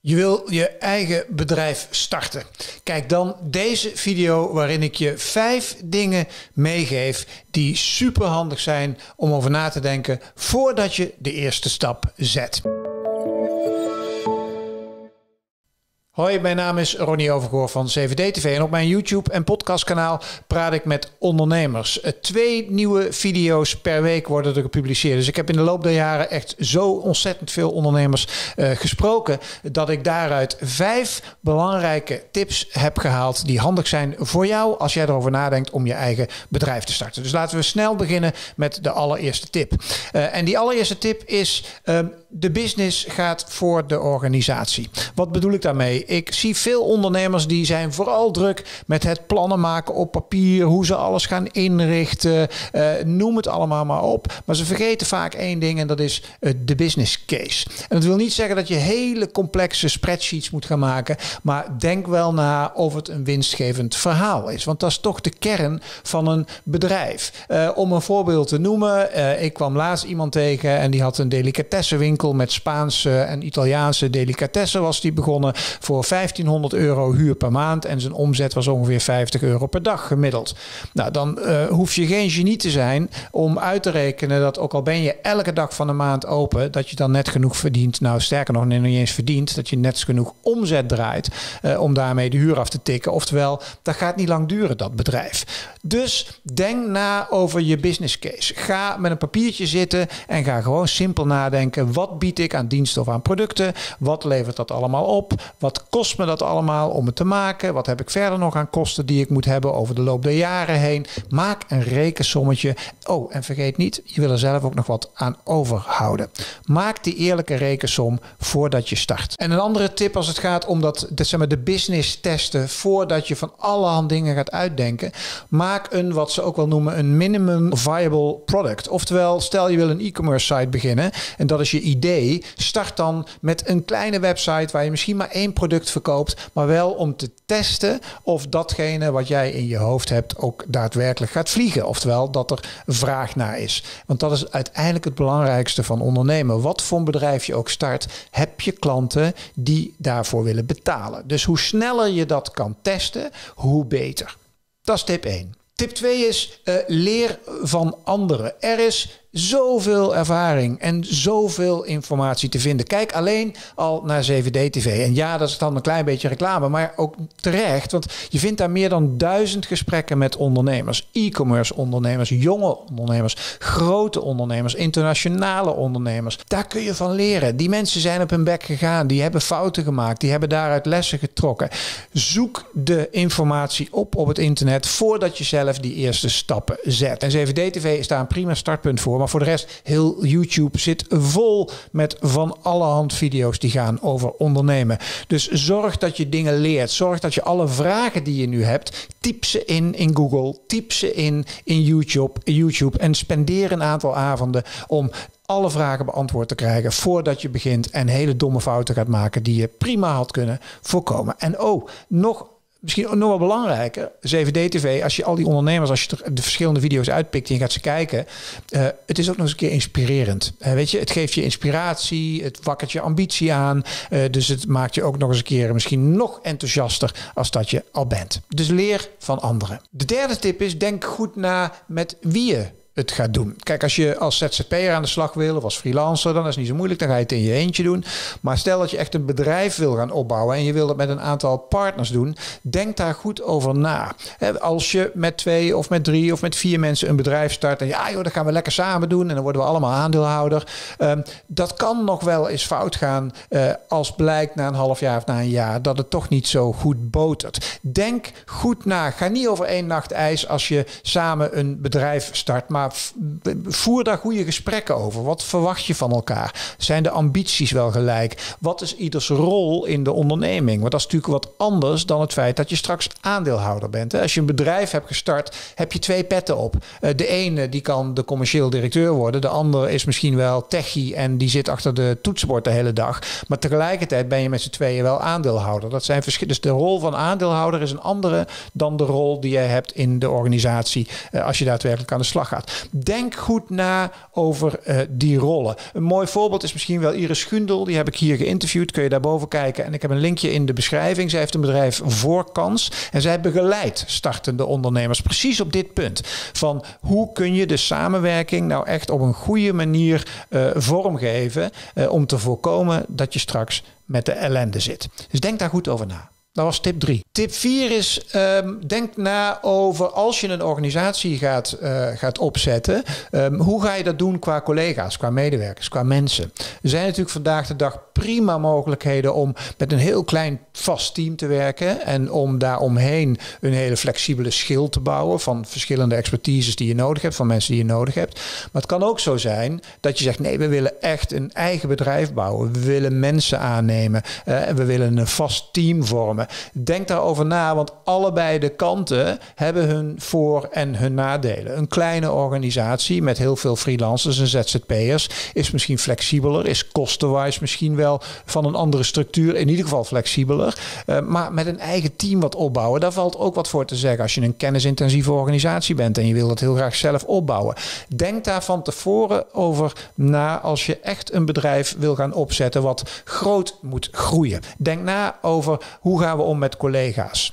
Je wil je eigen bedrijf starten. Kijk dan deze video waarin ik je vijf dingen meegeef die super handig zijn om over na te denken voordat je de eerste stap zet. Hoi, mijn naam is Ronnie Overgoor van CVD TV en op mijn YouTube en podcastkanaal praat ik met ondernemers. Eh, twee nieuwe video's per week worden er gepubliceerd. Dus ik heb in de loop der jaren echt zo ontzettend veel ondernemers uh, gesproken dat ik daaruit vijf belangrijke tips heb gehaald die handig zijn voor jou als jij erover nadenkt om je eigen bedrijf te starten. Dus laten we snel beginnen met de allereerste tip. Uh, en die allereerste tip is um, de business gaat voor de organisatie. Wat bedoel ik daarmee? Ik zie veel ondernemers die zijn vooral druk met het plannen maken op papier, hoe ze alles gaan inrichten, uh, noem het allemaal maar op. Maar ze vergeten vaak één ding en dat is uh, de business case. En dat wil niet zeggen dat je hele complexe spreadsheets moet gaan maken, maar denk wel na of het een winstgevend verhaal is. Want dat is toch de kern van een bedrijf. Uh, om een voorbeeld te noemen, ik kwam laatst iemand tegen en die had een delicatessenwinkel met Spaanse en Italiaanse delicatessen was die begonnen voor 1500 euro huur per maand en zijn omzet was ongeveer 50 euro per dag gemiddeld. Nou, dan uh, hoef je geen genie te zijn om uit te rekenen dat ook al ben je elke dag van de maand open, dat je dan net genoeg verdient. Nou, sterker nog, niet eens verdient, dat je net genoeg omzet draait uh, om daarmee de huur af te tikken. Oftewel, dat gaat niet lang duren, dat bedrijf. Dus denk na over je business case. Ga met een papiertje zitten en ga gewoon simpel nadenken. Wat wat bied ik aan diensten of aan producten? Wat levert dat allemaal op? Wat kost me dat allemaal om het te maken? Wat heb ik verder nog aan kosten die ik moet hebben over de loop der jaren heen? Maak een rekensommetje. Oh, en vergeet niet, je wil er zelf ook nog wat aan overhouden. Maak die eerlijke rekensom voordat je start. En een andere tip als het gaat om dat, zeg maar, de business testen voordat je van allerhand dingen gaat uitdenken. Maak een, wat ze ook wel noemen, een minimum viable product. Oftewel, stel je wil een e-commerce site beginnen en dat is je idee idee. Start dan met een kleine website waar je misschien maar één product verkoopt, maar wel om te testen of datgene wat jij in je hoofd hebt ook daadwerkelijk gaat vliegen. Oftewel dat er vraag naar is. Want dat is uiteindelijk het belangrijkste van ondernemen. Wat voor een bedrijf je ook start, heb je klanten die daarvoor willen betalen. Dus hoe sneller je dat kan testen, hoe beter. Dat is tip 1. Tip 2 is uh, leer van anderen. Er is zoveel ervaring en zoveel informatie te vinden. Kijk alleen al naar 7D-TV. En ja, dat is dan een klein beetje reclame, maar ook terecht. Want je vindt daar meer dan duizend gesprekken met ondernemers. E-commerce ondernemers, jonge ondernemers, grote ondernemers, internationale ondernemers. Daar kun je van leren. Die mensen zijn op hun bek gegaan. Die hebben fouten gemaakt. Die hebben daaruit lessen getrokken. Zoek de informatie op op het internet voordat je zelf die eerste stappen zet. En 7D-TV is daar een prima startpunt voor. Maar voor de rest, heel YouTube zit vol met van allerhand video's die gaan over ondernemen. Dus zorg dat je dingen leert. Zorg dat je alle vragen die je nu hebt, typ ze in in Google, typ ze in in YouTube, YouTube en spendeer een aantal avonden om alle vragen beantwoord te krijgen voordat je begint en hele domme fouten gaat maken die je prima had kunnen voorkomen. En oh, nog Misschien nog wel belangrijker, 7D-TV, als je al die ondernemers, als je de verschillende video's uitpikt en je gaat ze kijken, uh, het is ook nog eens een keer inspirerend. Uh, weet je, het geeft je inspiratie, het wakkert je ambitie aan, uh, dus het maakt je ook nog eens een keer misschien nog enthousiaster als dat je al bent. Dus leer van anderen. De derde tip is, denk goed na met wie je het gaat doen. Kijk, als je als ZZP'er aan de slag wil of als freelancer, dan is het niet zo moeilijk. Dan ga je het in je eentje doen. Maar stel dat je echt een bedrijf wil gaan opbouwen en je wil dat met een aantal partners doen, denk daar goed over na. Als je met twee of met drie of met vier mensen een bedrijf start en ja, joh, dat gaan we lekker samen doen en dan worden we allemaal aandeelhouder. Um, dat kan nog wel eens fout gaan uh, als blijkt na een half jaar of na een jaar dat het toch niet zo goed botert. Denk goed na. Ga niet over één nacht ijs als je samen een bedrijf start, maar voer daar goede gesprekken over. Wat verwacht je van elkaar? Zijn de ambities wel gelijk? Wat is ieders rol in de onderneming? Want dat is natuurlijk wat anders dan het feit dat je straks aandeelhouder bent. Als je een bedrijf hebt gestart, heb je twee petten op. Eh, de ene die kan de commercieel directeur worden. De ander is misschien wel techie en die zit achter de toetsenbord de hele dag. Maar tegelijkertijd ben je met z'n tweeën wel aandeelhouder. Dat zijn verschillen. Dus de rol van aandeelhouder is een andere dan de rol die jij hebt in de organisatie eh, als je daadwerkelijk aan de slag gaat. Denk goed na over uh, die rollen. Een mooi voorbeeld is misschien wel Iris Gundel. Die heb ik hier geïnterviewd. Kun je daarboven kijken. En ik heb een linkje in de beschrijving. Zij heeft een bedrijf Voorkans. En zij begeleidt startende ondernemers precies op dit punt. Van hoe kun je de samenwerking nou echt op een goede manier uh, vormgeven. Uh, om te voorkomen dat je straks met de ellende zit. Dus denk daar goed over na. Dat was tip 3. Tip 4 is: um, denk na over als je een organisatie gaat, uh, gaat opzetten. Um, hoe ga je dat doen qua collega's, qua medewerkers, qua mensen? Er zijn natuurlijk vandaag de dag prima mogelijkheden om met een heel klein vast team te werken. En om daaromheen een hele flexibele schil te bouwen van verschillende expertises die je nodig hebt, van mensen die je nodig hebt. Maar het kan ook zo zijn dat je zegt: nee, we willen echt een eigen bedrijf bouwen. We willen mensen aannemen uh, we willen een vast team vormen. Denk daarover na, want allebei de kanten hebben hun voor- en hun nadelen. Een kleine organisatie met heel veel freelancers en ZZP'ers is misschien flexibeler, is kostenwise misschien wel van een andere structuur, in ieder geval flexibeler. Uh, maar met een eigen team wat opbouwen, daar valt ook wat voor te zeggen. Als je een kennisintensieve organisatie bent en je wil dat heel graag zelf opbouwen. Denk daar van tevoren over na als je echt een bedrijf wil gaan opzetten wat groot moet groeien. Denk na over hoe gaan om met collega's.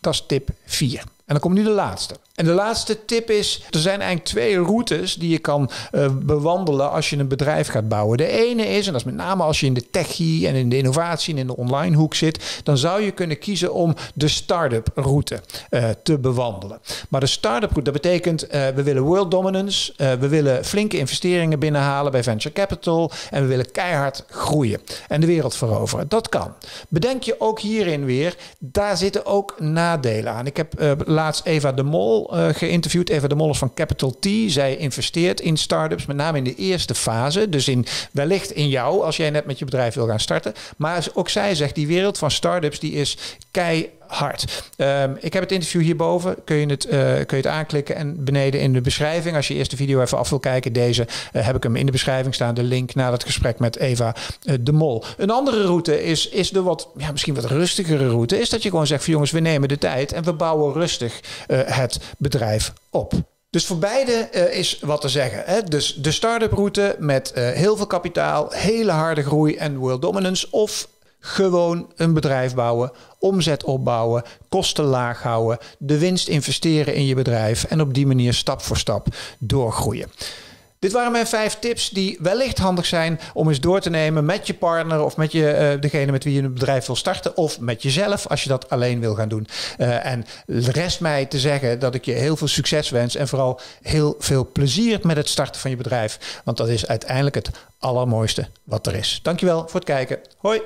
Dat is tip 4. En dan komt nu de laatste. En de laatste tip is: er zijn eigenlijk twee routes die je kan uh, bewandelen als je een bedrijf gaat bouwen. De ene is, en dat is met name als je in de techie en in de innovatie en in de online hoek zit, dan zou je kunnen kiezen om de start-up route uh, te bewandelen. Maar de start-up route, dat betekent uh, we willen world dominance, we willen flinke investeringen binnenhalen bij venture capital en we willen keihard groeien en de wereld veroveren. Dat kan. Bedenk je ook hierin weer, daar zitten ook nadelen aan. Ik heb laatst Eva de Mol uh, geïnterviewd. Eva de Mollers van Capital T. Zij investeert in startups, met name in de eerste fase. Dus in, wellicht in jou, als jij net met je bedrijf wil gaan starten. Maar ook zij zegt, die wereld van startups die is keihard. Um, ik heb het interview hierboven. Kun je, het, uh, kun je het aanklikken. En beneden in de beschrijving, als je eerst de video even af wil kijken, deze uh, heb ik hem in de beschrijving staan. De link naar het gesprek met Eva uh, de Mol. Een andere route is, is de wat, ja, misschien wat rustigere route. Is dat je gewoon zegt van jongens, we nemen de tijd en we bouwen rustig het bedrijf op. Dus voor beide is wat te zeggen. Hè? Dus de start-up route met heel veel kapitaal, hele harde groei en world dominance. Of gewoon een bedrijf bouwen, omzet opbouwen, kosten laag houden, de winst investeren in je bedrijf en op die manier stap voor stap doorgroeien. Dit waren mijn vijf tips die wellicht handig zijn om eens door te nemen met je partner of met je, uh, degene met wie je een bedrijf wil starten of met jezelf als je dat alleen wil gaan doen. Uh, en rest mij te zeggen dat ik je heel veel succes wens en vooral heel veel plezier met het starten van je bedrijf. Want dat is uiteindelijk het allermooiste wat er is. Dankjewel voor het kijken. Hoi!